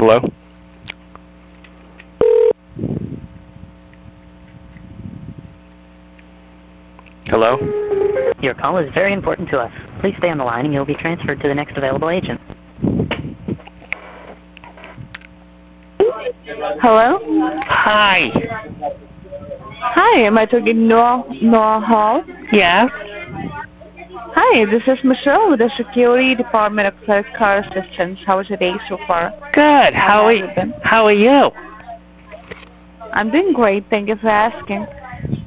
Hello? Hello? Your call is very important to us. Please stay on the line and you'll be transferred to the next available agent. Hello? Hi. Hi, am I talking Noah, Noah Hall? Yes? Hi, this is Michelle with the Security Department of Credit Card Assistance. How was your day so far? Good. How are you? How are you? I'm doing great. Thank you for asking.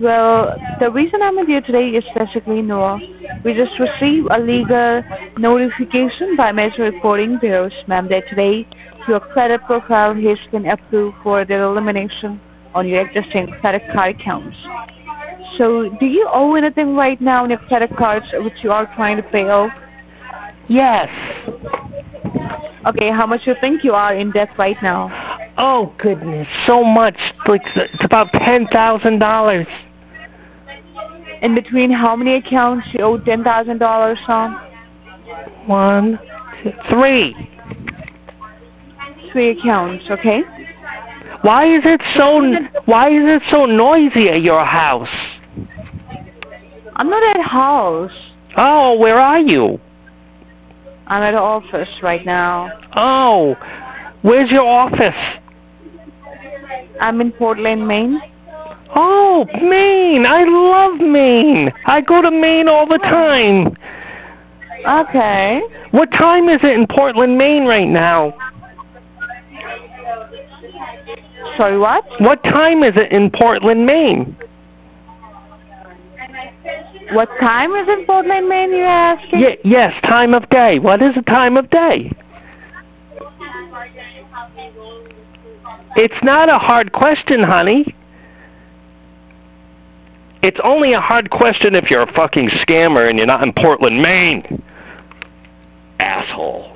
Well, the reason I'm with you today is basically Noah. We just received a legal notification by Major Reporting Bureaus, ma'am, that today your credit profile has been approved for the elimination on your existing credit card accounts. So, do you owe anything right now on your credit cards which you are trying to pay off? Yes. Okay, how much do you think you are in debt right now? Oh goodness, so much. Like it's about ten thousand dollars. In between how many accounts you owe ten thousand dollars on? One, two, three. Three accounts, okay? Why is it so? Why is it so noisy at your house? I'm not at house. Oh, where are you? I'm at office right now. Oh, where's your office? I'm in Portland, Maine. Oh, Maine. I love Maine. I go to Maine all the time. Okay. What time is it in Portland, Maine right now? Sorry, what? What time is it in Portland, Maine? What time is in Portland, Maine, you're asking? Ye- yes, time of day. What is the time of day? It's not a hard question, honey. It's only a hard question if you're a fucking scammer and you're not in Portland, Maine. Asshole.